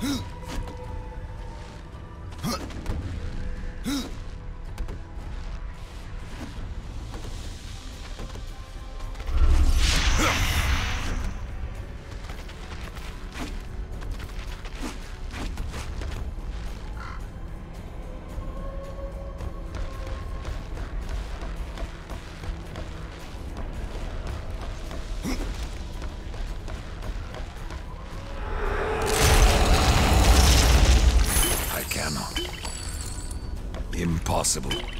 Cannot. Impossible.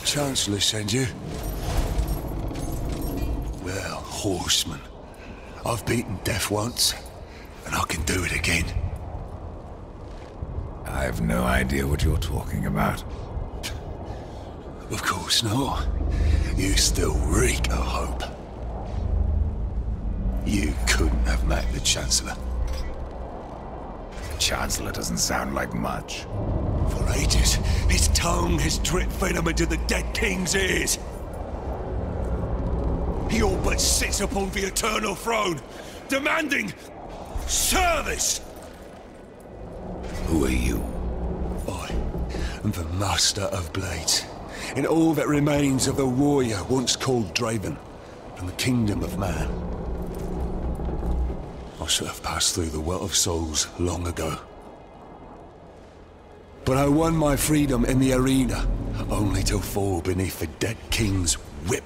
The Chancellor sent you? Well, horseman. I've beaten death once, and I can do it again. I've no idea what you're talking about. Of course not. You still reek of hope. You couldn't have met the Chancellor. The Chancellor doesn't sound like much. His tongue has dripped venom into the dead king's ears. He all but sits upon the eternal throne, demanding service. Who are you? I am the Master of Blades, and all that remains of the warrior once called Draven, from the kingdom of man. I should have passed through the well of souls long ago. But I won my freedom in the arena, only to fall beneath the dead king's whip.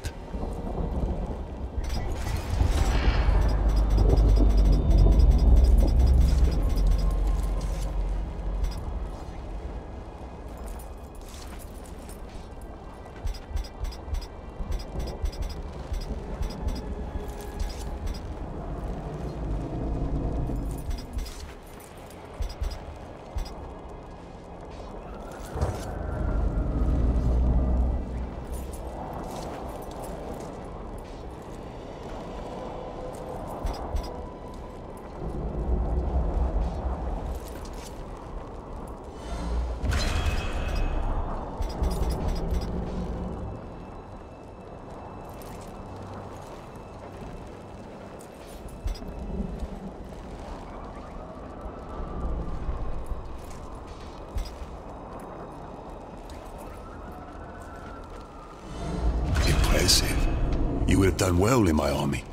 My army.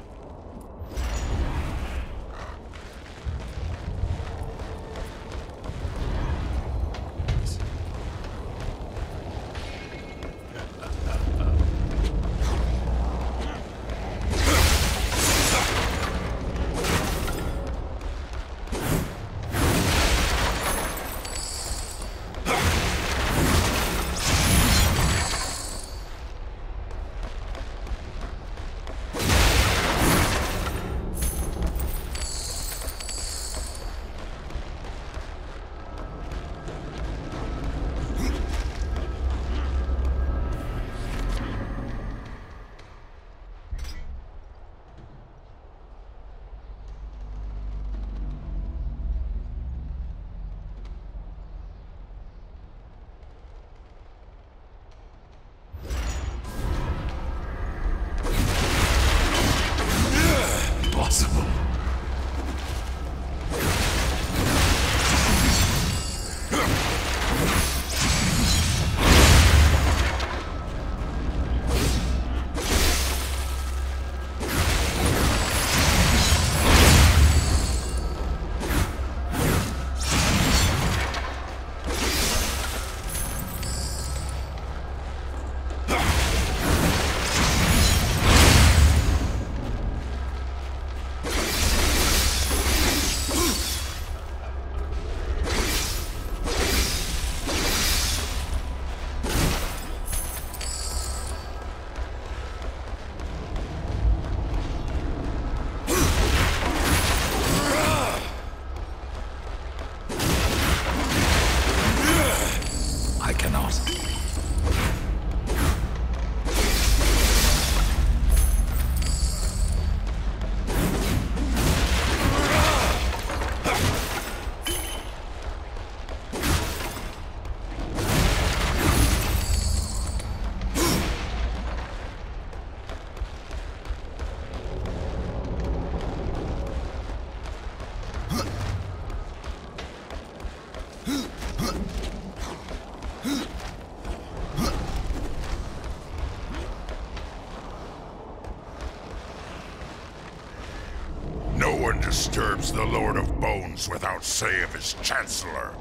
Disturbs the Lord of Bones without say of his Chancellor.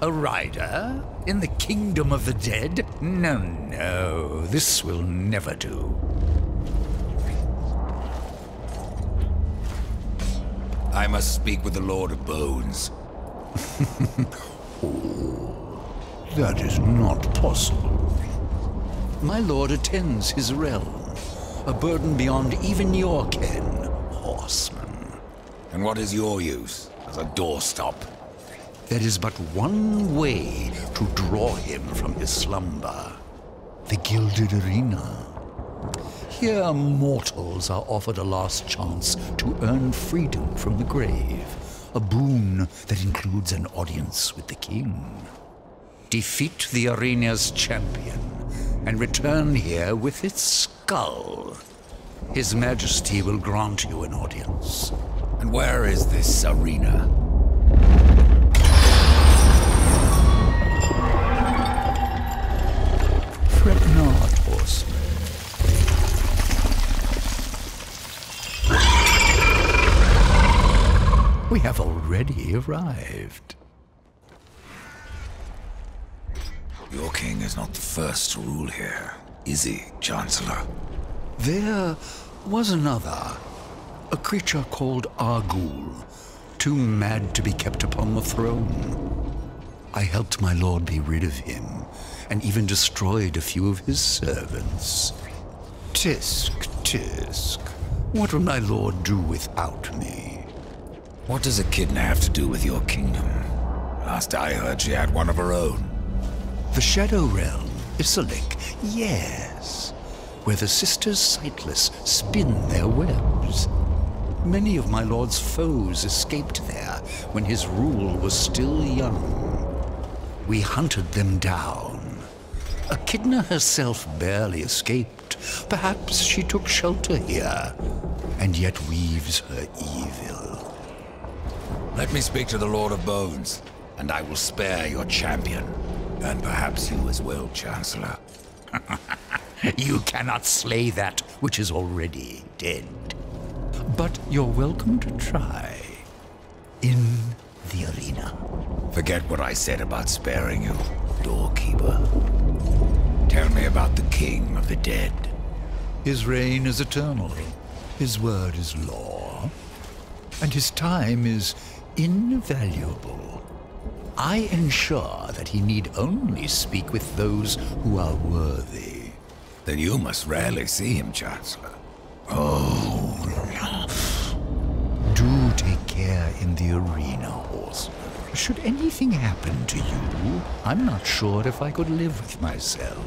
A rider? In the kingdom of the dead? No, no, this will never do. I must speak with the Lord of Bones. That is not possible. My lord attends his realm, a burden beyond even your ken, horseman. And what is your use as a doorstop? There is but one way to draw him from his slumber the Gilded Arena. Here, mortals are offered a last chance to earn freedom from the grave, a boon that includes an audience with the king. Defeat the arena's champion and return here with its skull. His Majesty will grant you an audience. And where is this arena? Fret not, horseman. We have already arrived. Your king is not the first to rule here, is he, Chancellor? There was another, a creature called Argul, too mad to be kept upon the throne. I helped my lord be rid of him, and even destroyed a few of his servants. Tisk, tisk, what would my lord do without me? What does Echidna have to do with your kingdom? Last I heard, she had one of her own. The Shadow Realm, is Isalik, yes, where the Sisters Sightless spin their webs. Many of my lord's foes escaped there when his rule was still young. We hunted them down. Echidna herself barely escaped. Perhaps she took shelter here, and yet weaves her evil. Let me speak to the Lord of Bones, and I will spare your champion. And perhaps you as well, Chancellor. You cannot slay that which is already dead. But you're welcome to try. In the arena. Forget what I said about sparing you, doorkeeper. Tell me about the King of the Dead. His reign is eternal. His word is law. And his time is invaluable. I ensure that he need only speak with those who are worthy. Then you must rarely see him, Chancellor. Oh, do take care in the arena, horseman. Should anything happen to you, I'm not sure if I could live with myself.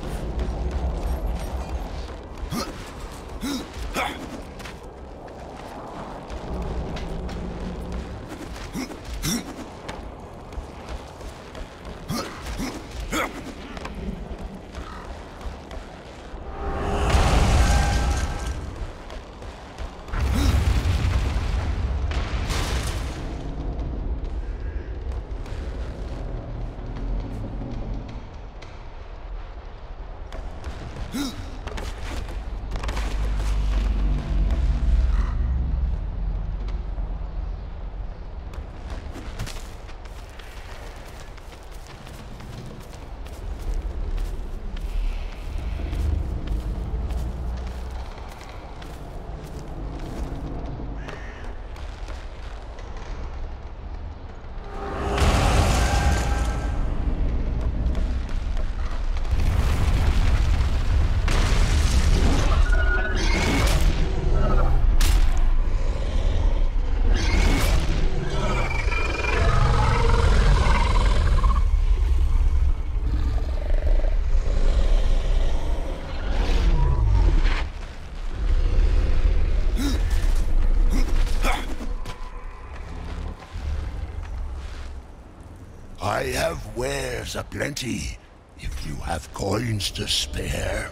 Have wares aplenty, if you have coins to spare.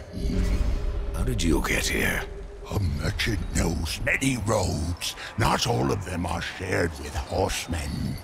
How did you get here? A merchant knows many roads. Not all of them are shared with horsemen.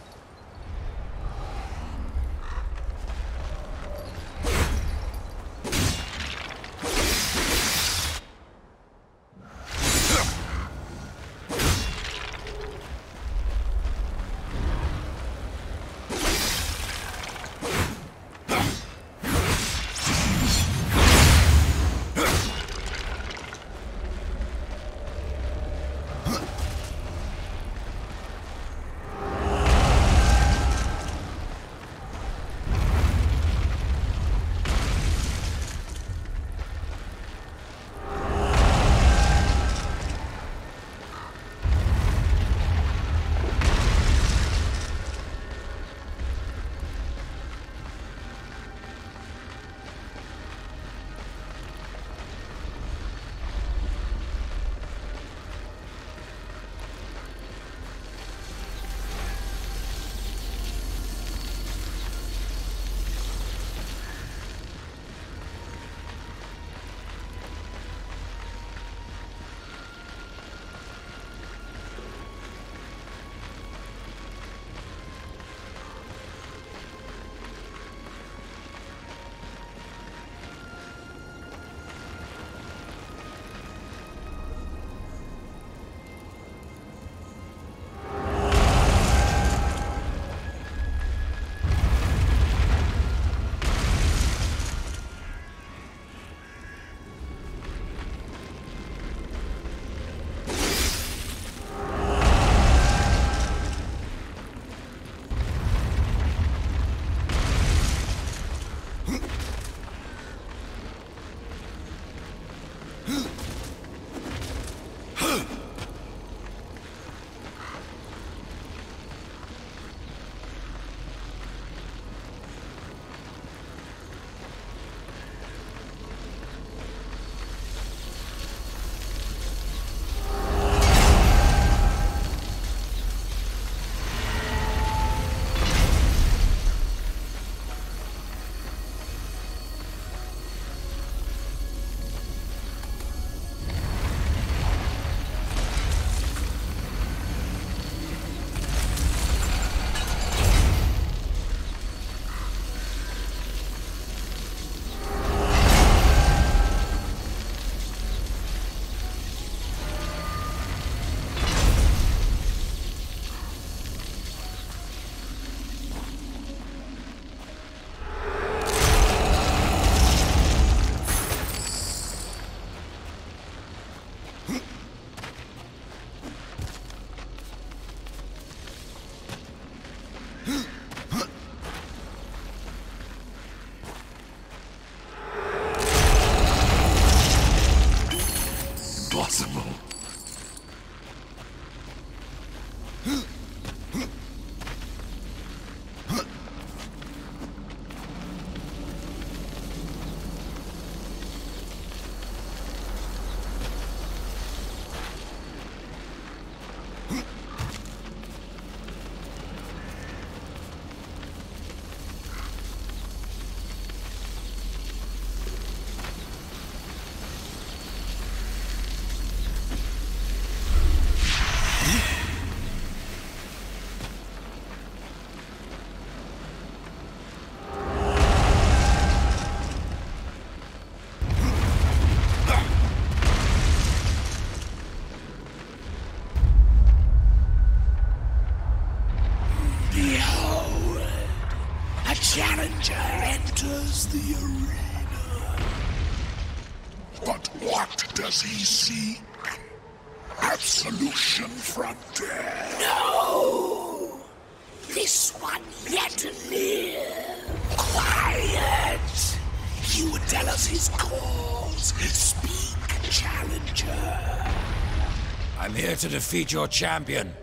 To defeat your champion.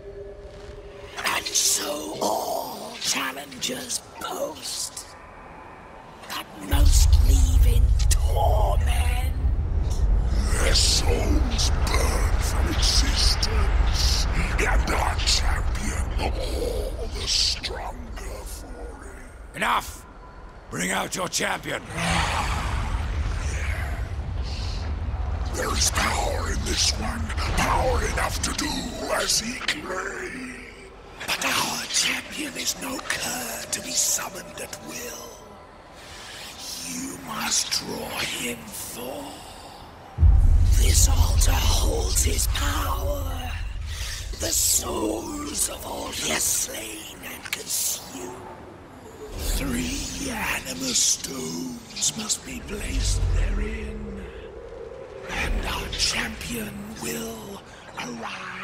And so all challengers boast. But most leave in torment. Their souls burn from existence, and our champion of all the stronger for it. Enough! Bring out your champion. There is power in this one, power enough to do as he claims. But our champion is no cur to be summoned at will. You must draw him forth. This altar holds his power. The souls of all he has slain and consumed. Three anima stones must be placed therein. And our champion will arise.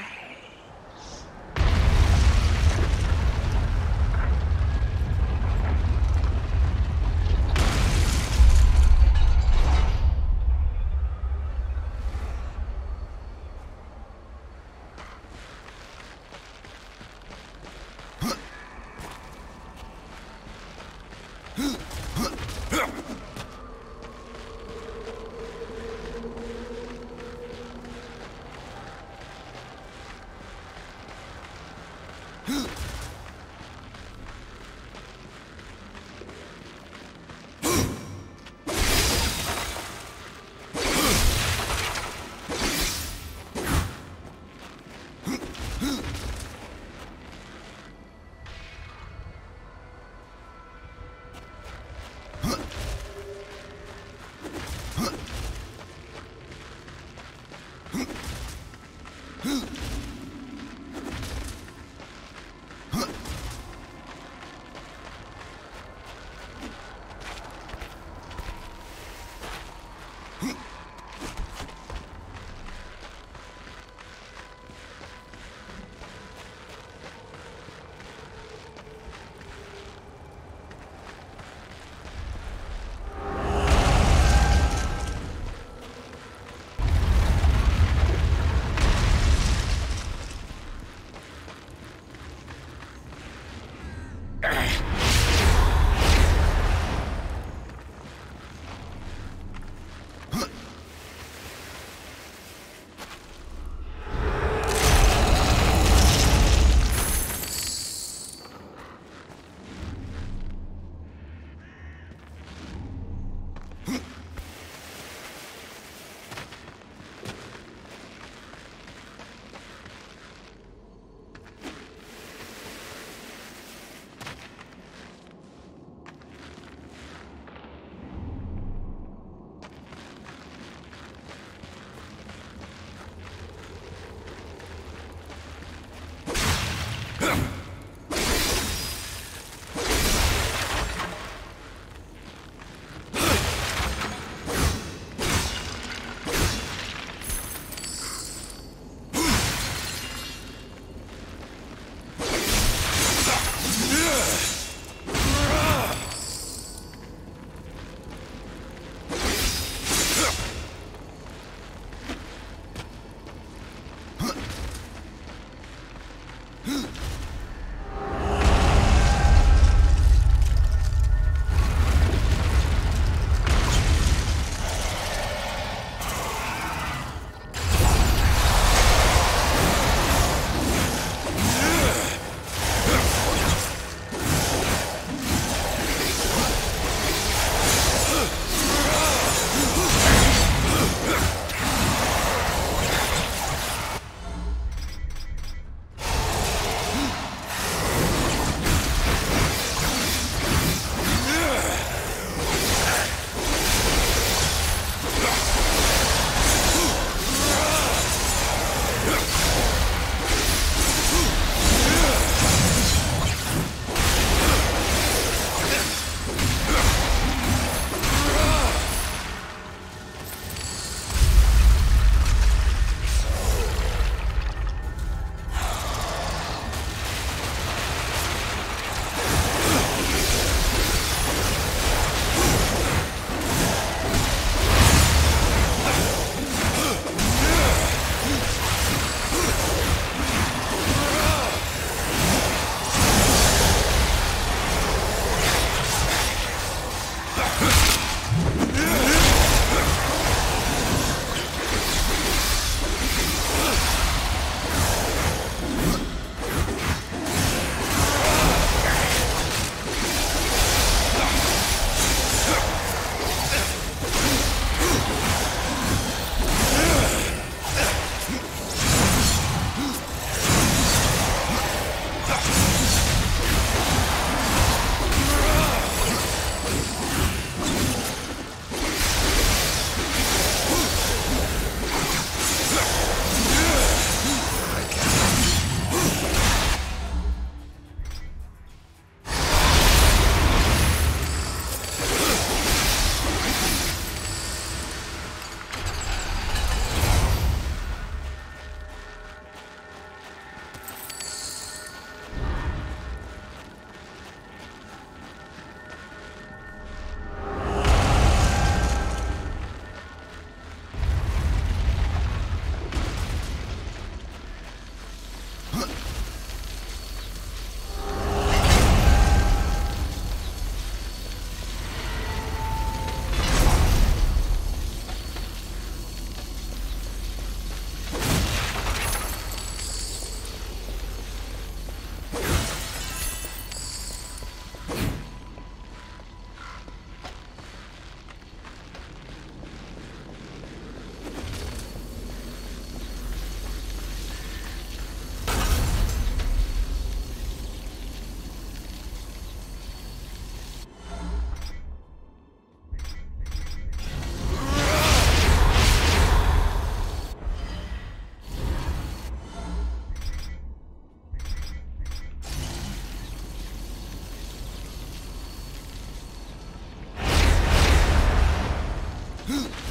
Huh?